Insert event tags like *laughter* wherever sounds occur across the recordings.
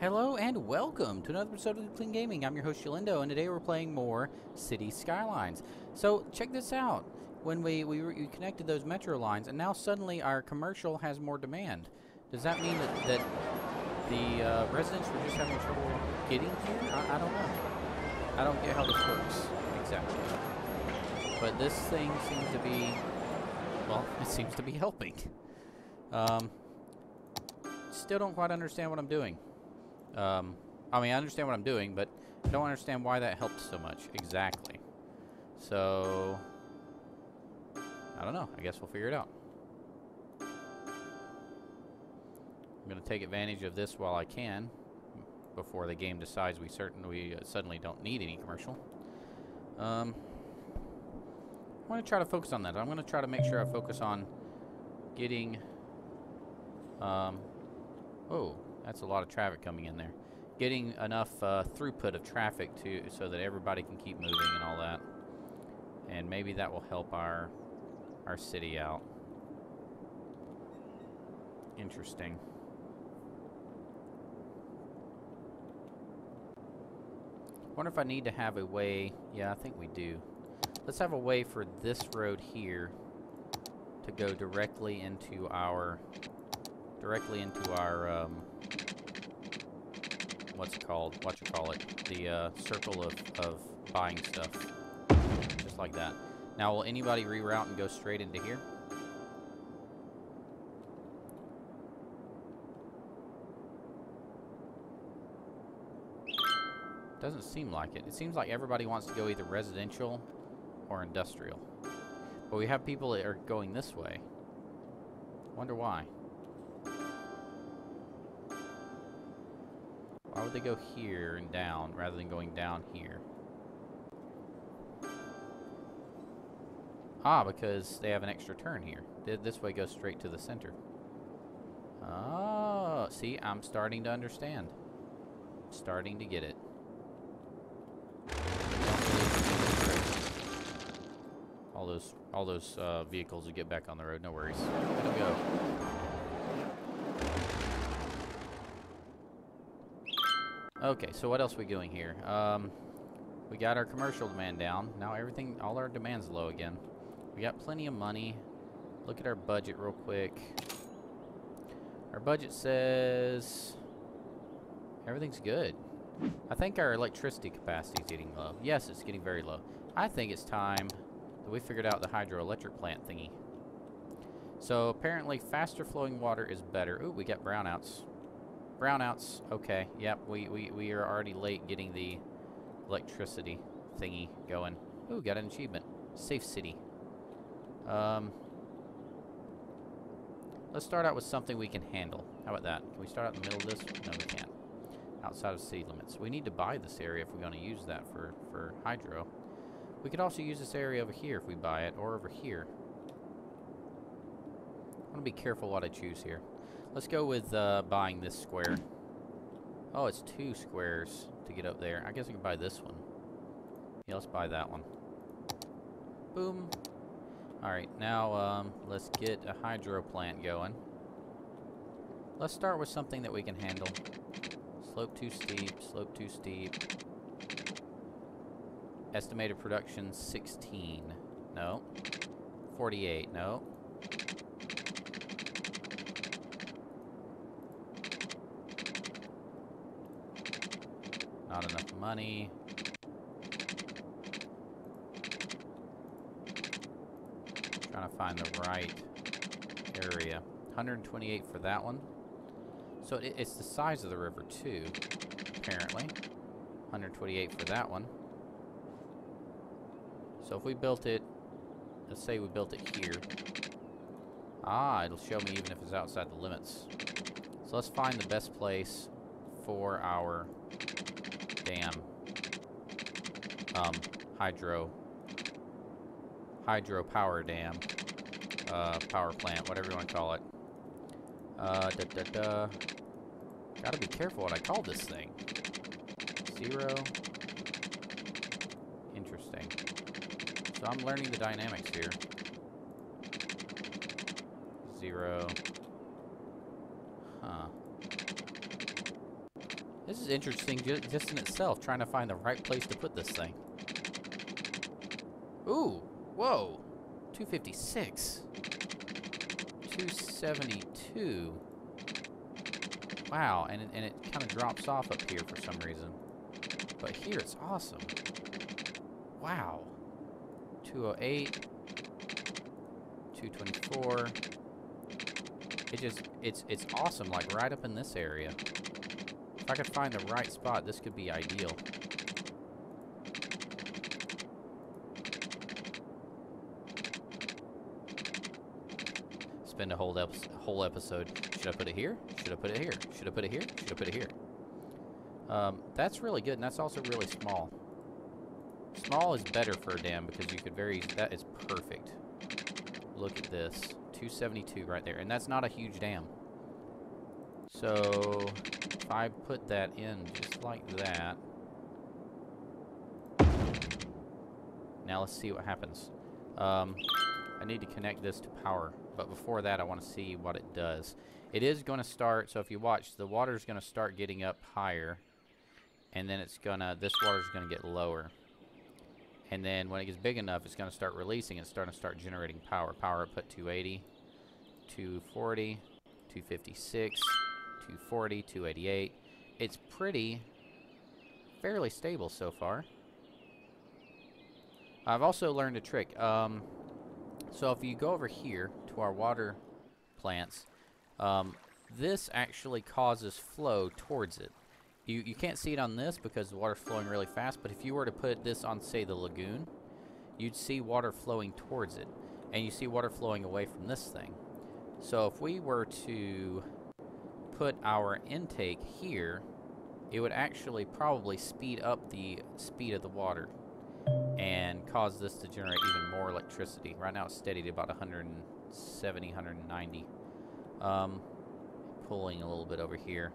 Hello and welcome to another episode of Clean Gaming. I'm your host Jalindo, and today we're playing more Cities Skylines. So check this out. When we, we, we connected those metro lines, and now suddenly our commercial has more demand. Does that mean that, that the uh, residents were just having trouble getting here? I, I don't know. I don't get how this works exactly. But this thing seems to be, well, *laughs* it seems to be helping. Um, still don't quite understand what I'm doing. Um, I mean, I understand what I'm doing, but I don't understand why that helped so much exactly. So, I don't know. I guess we'll figure it out. I'm going to take advantage of this while I can before the game decides we certainly uh, suddenly don't need any commercial. Um, I'm going to try to focus on that. I'm going to try to make sure I focus on getting... Um, oh, that's a lot of traffic coming in there. Getting enough uh, throughput of traffic to so that everybody can keep moving and all that. And maybe that will help our our city out. Interesting. wonder if I need to have a way. Yeah, I think we do. Let's have a way for this road here to go directly into our directly into our um, what's it called? What you call it? The uh, circle of of buying stuff, just like that. Now, will anybody reroute and go straight into here? Doesn't seem like it. It seems like everybody wants to go either residential or industrial. But we have people that are going this way. Wonder why. Why would they go here and down rather than going down here? Ah, because they have an extra turn here. This way goes straight to the center. Oh, see, I'm starting to understand. Starting to get it. All those, all those uh, vehicles will get back on the road. No worries. Let go. Okay, so what else we doing here? Um, we got our commercial demand down. Now everything, all our demand's low again. We got plenty of money. Look at our budget real quick. Our budget says everything's good. I think our electricity capacity is getting low. Yes, it's getting very low. I think it's time that we figured out the hydroelectric plant thingy. So apparently faster flowing water is better. Ooh, we got brownouts. Brownouts, okay. Yep, we, we, we are already late getting the electricity thingy going. Ooh, got an achievement. Safe city. Um, let's start out with something we can handle. How about that? Can we start out in the middle of this? No, we can't. Outside of city limits. We need to buy this area if we're going to use that for, for hydro. We could also use this area over here if we buy it, or over here. I want to be careful what I choose here. Let's go with uh, buying this square. Oh, it's two squares to get up there. I guess I can buy this one. Yeah, let's buy that one. Boom. Alright, now um, let's get a hydro plant going. Let's start with something that we can handle. Slope too steep, slope too steep. Estimated production 16. No. 48. No. Money. Trying to find the right area. 128 for that one. So it, it's the size of the river too, apparently. 128 for that one. So if we built it, let's say we built it here. Ah, it'll show me even if it's outside the limits. So let's find the best place for our dam. Um, hydro. Hydro power dam. Uh, power plant, whatever you want to call it. Uh, da da da. Gotta be careful what I call this thing. Zero. Interesting. So I'm learning the dynamics here. Zero. Huh. This is interesting just in itself, trying to find the right place to put this thing. Ooh, whoa, 256. 272. Wow, and it, and it kind of drops off up here for some reason. But here it's awesome. Wow. 208. 224. It just, it's, it's awesome, like right up in this area. If I could find the right spot, this could be ideal. Spend a whole, ep whole episode. Should I put it here? Should I put it here? Should I put it here? Should I put it here? Um, that's really good, and that's also really small. Small is better for a dam because you could very... That is perfect. Look at this. 272 right there. And that's not a huge dam. So, if I put that in just like that... Now let's see what happens. Um, I need to connect this to power. But before that, I want to see what it does. It is going to start... So if you watch, the water is going to start getting up higher. And then it's going to... This water is going to get lower. And then when it gets big enough, it's going to start releasing. It's starting to start generating power. Power output 280, 240, 256, 240, 288. It's pretty, fairly stable so far. I've also learned a trick. Um, so if you go over here to our water plants, um, this actually causes flow towards it. You, you can't see it on this because the water's flowing really fast, but if you were to put this on, say, the lagoon, you'd see water flowing towards it. And you see water flowing away from this thing. So if we were to put our intake here, it would actually probably speed up the speed of the water and cause this to generate even more electricity. Right now it's steady to about 170, 190. Um, pulling a little bit over here.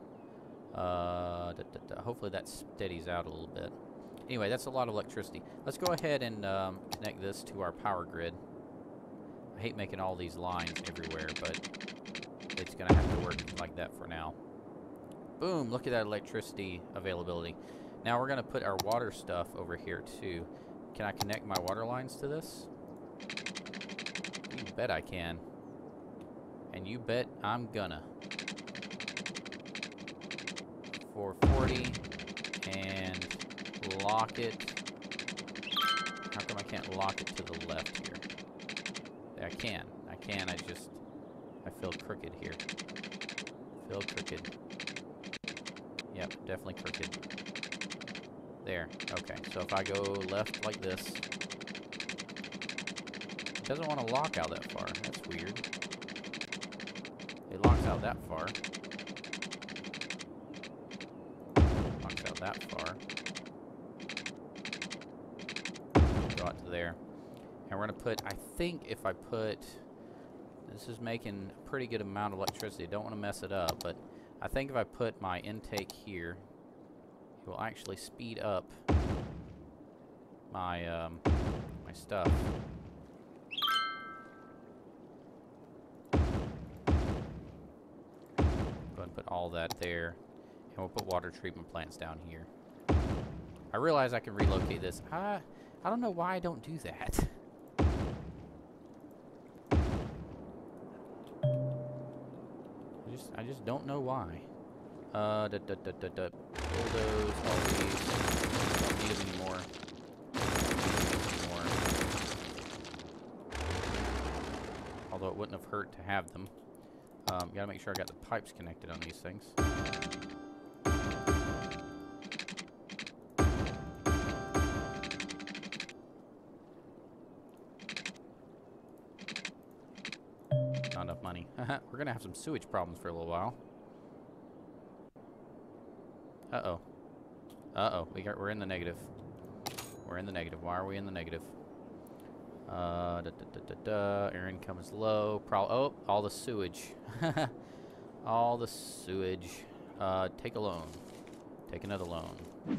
Uh, da, da, da. Hopefully that steadies out a little bit. Anyway, that's a lot of electricity. Let's go ahead and um, connect this to our power grid. I hate making all these lines everywhere, but it's going to have to work like that for now. Boom, look at that electricity availability. Now we're going to put our water stuff over here too. Can I connect my water lines to this? You bet I can. And you bet I'm gonna. 440 and lock it. How come I can't lock it to the left here? I can. I can. I just I feel crooked here. Feel crooked. Yep, definitely crooked. There. Okay. So if I go left like this, it doesn't want to lock out that far. That's weird. It locks out that far. Locks out that far. Go out to there. And we're going to put, I think if I put, this is making a pretty good amount of electricity. Don't want to mess it up, but I think if I put my intake here, it will actually speed up my, um, my stuff. Go and put all that there. And we'll put water treatment plants down here. I realize I can relocate this. I, I don't know why I don't do that. *laughs* just, I just don't know why. Uh, da, da, da, da, da. Bulldoze all these. Don't need them anymore. anymore. Although it wouldn't have hurt to have them. Um, gotta make sure I got the pipes connected on these things. *laughs* We're gonna have some sewage problems for a little while. Uh-oh. Uh-oh. We got, we're in the negative. We're in the negative. Why are we in the negative? Uh, da, da, da, da, da. Air income is low. Pro oh, all the sewage. *laughs* all the sewage. Uh, take a loan. Take another loan.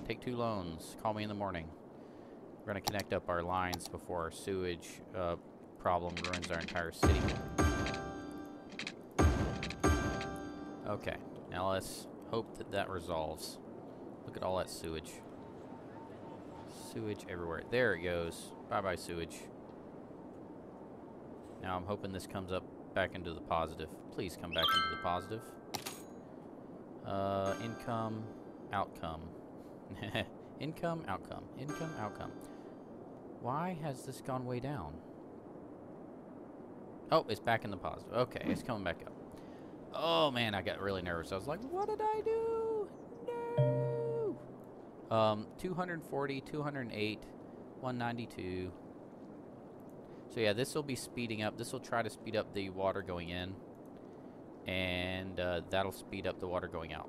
Take two loans. Call me in the morning. We're going to connect up our lines before our sewage uh, problem ruins our entire city. Okay, now let's hope that that resolves. Look at all that sewage. Sewage everywhere. There it goes. Bye-bye sewage. Now I'm hoping this comes up back into the positive. Please come back into the positive. Uh, income, outcome. *laughs* income, outcome. Income, outcome. Why has this gone way down? Oh, it's back in the positive. Okay, it's coming back up. Oh man, I got really nervous. I was like, what did I do? No! Um, 240, 208, 192. So yeah, this will be speeding up. This will try to speed up the water going in. And uh, that'll speed up the water going out.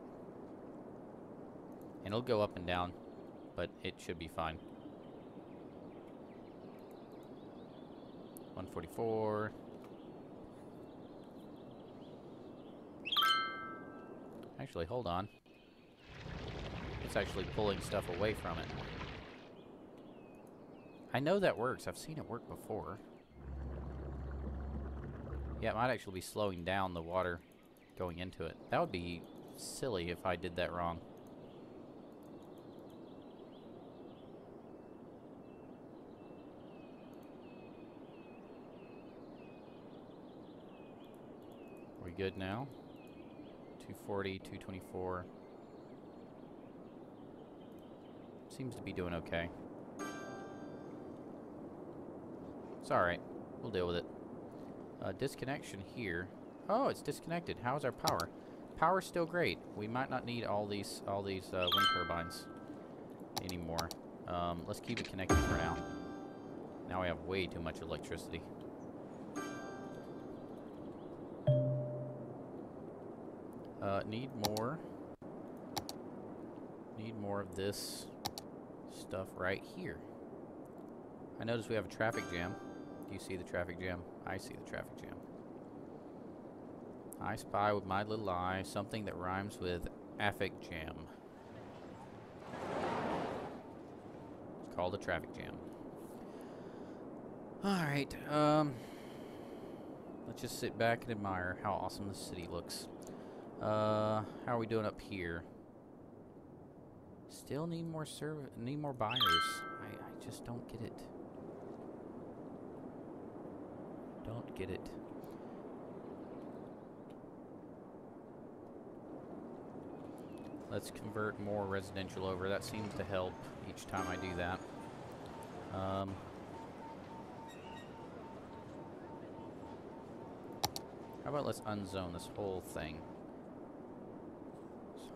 And it'll go up and down, but it should be fine. 144. Actually, hold on. It's actually pulling stuff away from it. I know that works. I've seen it work before. Yeah, it might actually be slowing down the water going into it. That would be silly if I did that wrong. We good now? 240, 224. Seems to be doing okay. It's alright. We'll deal with it. Uh, disconnection here. Oh, it's disconnected. How's our power? Power's still great. We might not need all these all these uh, wind turbines anymore. Um, let's keep it connected for now. Now we have way too much electricity. Need more. Need more of this stuff right here. I notice we have a traffic jam. Do you see the traffic jam? I see the traffic jam. I spy with my little eye something that rhymes with affig jam. It's called a traffic jam. Alright, um... Let's just sit back and admire how awesome the city looks. Uh, how are we doing up here? Still need more serv need more buyers. I, I just don't get it. Don't get it. Let's convert more residential over. That seems to help each time I do that. Um, how about let's unzone this whole thing?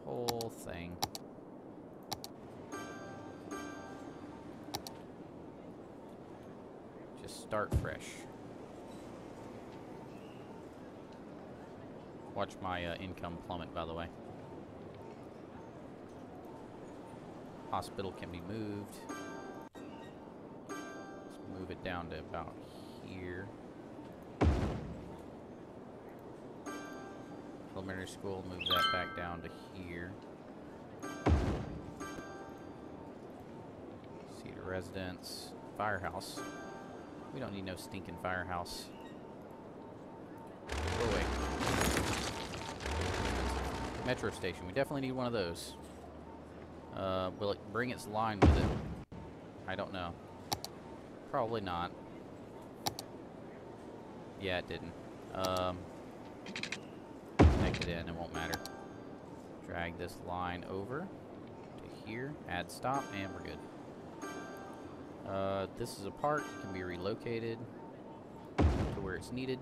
Whole thing. Just start fresh. Watch my uh, income plummet, by the way. Hospital can be moved. Let's move it down to about here. Elementary school, move that back down to here. Cedar residence. Firehouse. We don't need no stinking firehouse. Go away. Metro station. We definitely need one of those. Uh, will it bring its line with it? I don't know. Probably not. Yeah, it didn't. Um, it in, it won't matter. Drag this line over to here, add stop, and we're good. Uh, this is a part, it can be relocated to where it's needed.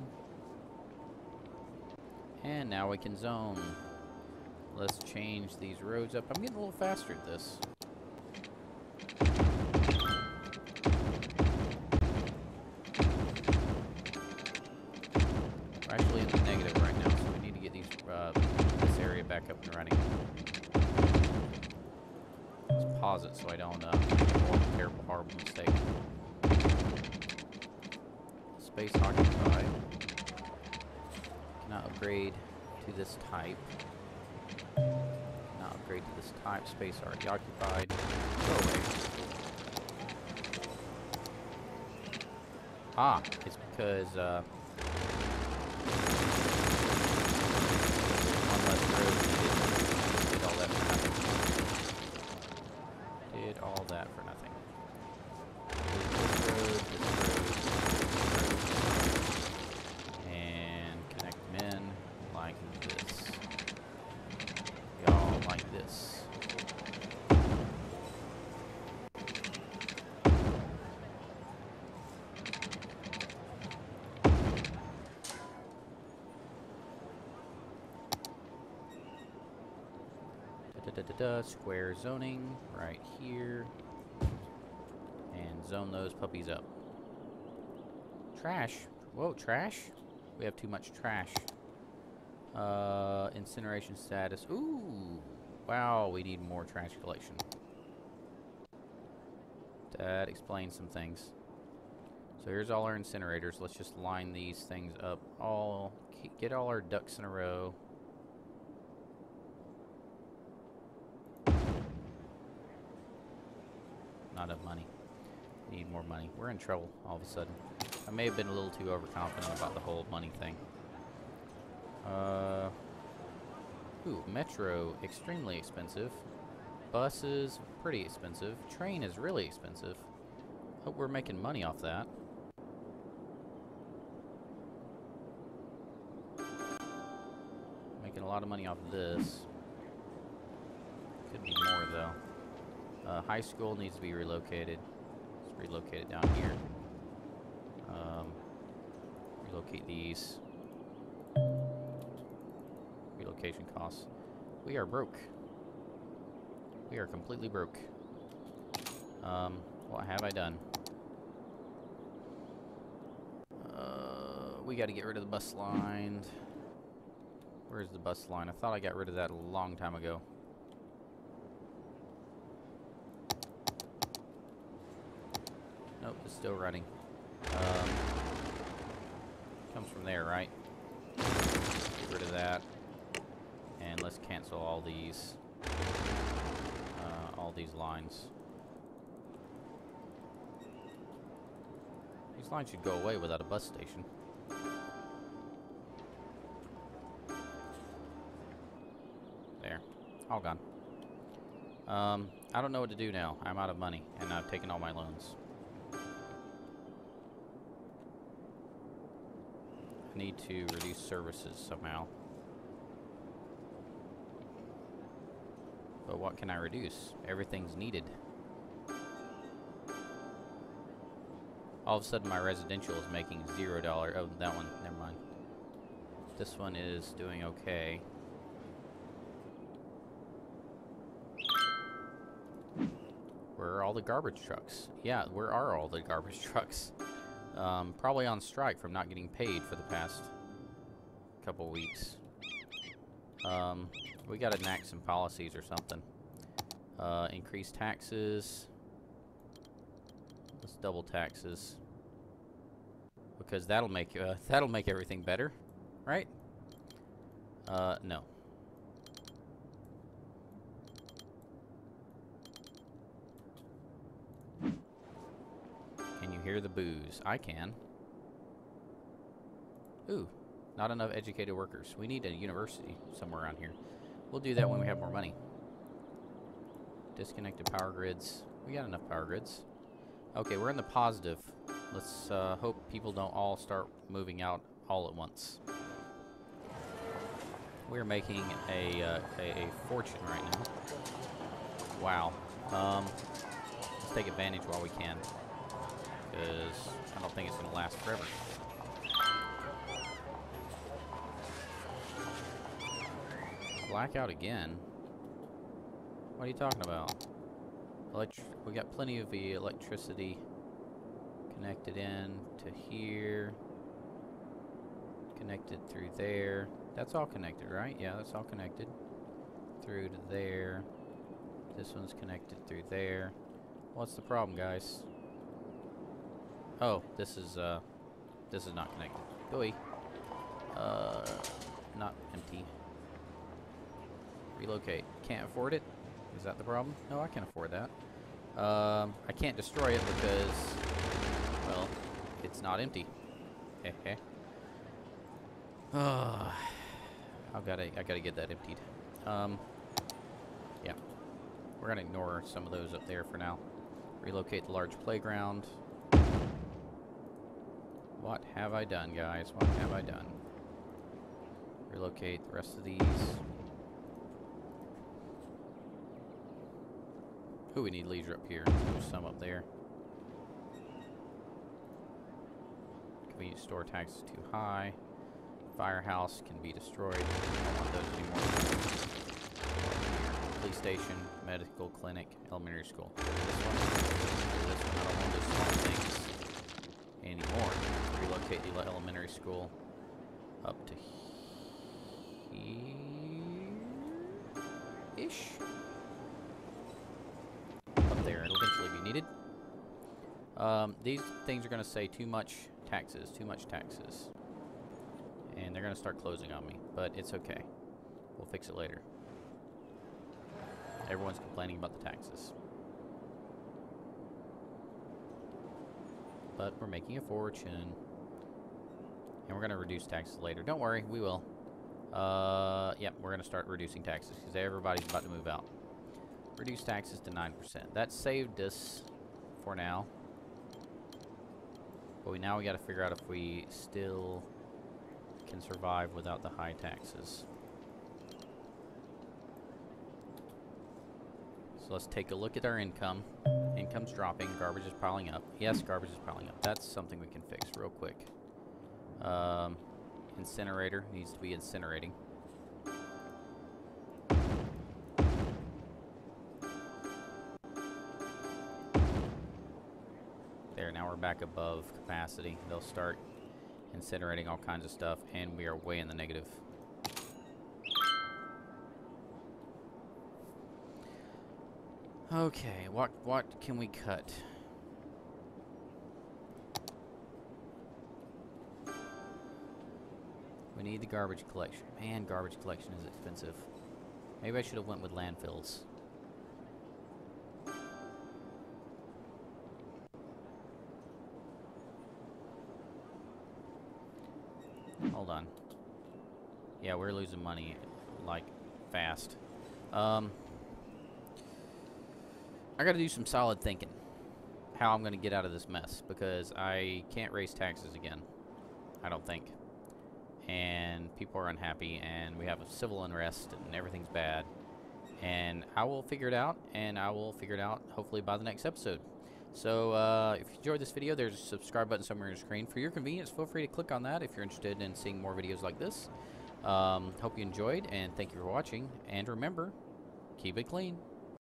And now we can zone. Let's change these roads up. I'm getting a little faster at this. Actually back up and running. Let's pause it so I don't uh, make a terrible, horrible mistake. Space occupied. Cannot upgrade to this type. Now upgrade to this type. Space already occupied. Ah, it's because, uh... One less road Square zoning right here. And zone those puppies up. Trash. Whoa, trash? We have too much trash. Uh, incineration status. Ooh. Wow, we need more trash collection. That explains some things. So here's all our incinerators. Let's just line these things up. All get all our ducks in a row. Not enough money. Need more money. We're in trouble all of a sudden. I may have been a little too overconfident about the whole money thing. Uh, ooh, metro, extremely expensive. Buses, pretty expensive. Train is really expensive. Hope we're making money off that. Making a lot of money off this. Could be more, though. Uh, high school needs to be relocated. Relocate it down here. Um, relocate these. Relocation costs. We are broke. We are completely broke. Um, what have I done? Uh, we got to get rid of the bus line. Where's the bus line? I thought I got rid of that a long time ago. Nope, it's still running. Um, comes from there, right? Get rid of that. And let's cancel all these all these lines. These lines should go away without a bus station. There. All gone. Um, I don't know what to do now. I'm out of money, and I've taken all my loans. Need to reduce services somehow. But what can I reduce? Everything's needed. All of a sudden my residential is making zero dollar. Oh, that one. Never mind. This one is doing okay. Where are all the garbage trucks? Yeah, where are all the garbage *laughs* trucks? Um, probably on strike from not getting paid for the past couple weeks. Um, we got to enact some policies or something. Uh, increase taxes. Let's double taxes. Because that'll make uh, *laughs* that'll make everything better, right? Uh, no. Hear the boos? I can. Ooh, not enough educated workers. We need a university somewhere around here. We'll do that when we have more money. Disconnected power grids. We got enough power grids. Okay, we're in the positive. Let's uh, hope people don't all start moving out all at once. We're making a, uh, a, a, fortune right now. Wow. Um, let's take advantage while we can. Because I don't think it's going to last forever. Blackout again? What are you talking about? Electri we got plenty of the electricity connected in to here. Connected through there. That's all connected, right? Yeah, that's all connected. Through to there. This one's connected through there. What's the problem, guys? Oh, this is, uh, this is not connected. Gooey. Uh, not empty. Relocate. Can't afford it? Is that the problem? No, I can't afford that. Um, I can't destroy it because, well, it's not empty. Heh Oh, *sighs* I've got to, I gotta get that emptied. Um, yeah. We're gonna ignore some of those up there for now. Relocate the large playground. What have I done, guys? What have I done? Relocate the rest of these. Ooh, we need leisure up here. There's some up there. Convenience store tax is too high. Firehouse can be destroyed. I don't want those anymore. police station, medical clinic, elementary school. This one, this one, I don't want do small things anymore. Relocate the elementary school up to here-ish. Up there, it'll eventually be needed. Um, these things are going to say too much taxes, too much taxes. And they're going to start closing on me, but it's okay. We'll fix it later. Everyone's complaining about the taxes. But we're making a fortune. And we're going to reduce taxes later. Don't worry, we will. Uh, yep, we're going to start reducing taxes because everybody's about to move out. Reduce taxes to 9%. That saved us for now. But we now we got to figure out if we still can survive without the high taxes. So let's take a look at our income. Income's dropping, garbage is piling up. Yes, garbage is piling up. That's something we can fix real quick. Um, incinerator needs to be incinerating. There, now we're back above capacity. They'll start incinerating all kinds of stuff, and we are way in the negative. Okay, what what can we cut? We need the garbage collection. Man, garbage collection is expensive. Maybe I should have went with landfills. Hold on. Yeah, we're losing money, like, fast. Um, I gotta do some solid thinking. How I'm gonna get out of this mess, because I can't raise taxes again. I don't think. And people are unhappy, and we have a civil unrest, and everything's bad. And I will figure it out, and I will figure it out hopefully by the next episode. So, uh, if you enjoyed this video, there's a subscribe button somewhere on your screen. For your convenience, feel free to click on that if you're interested in seeing more videos like this. Um, hope you enjoyed, and thank you for watching. And remember, keep it clean.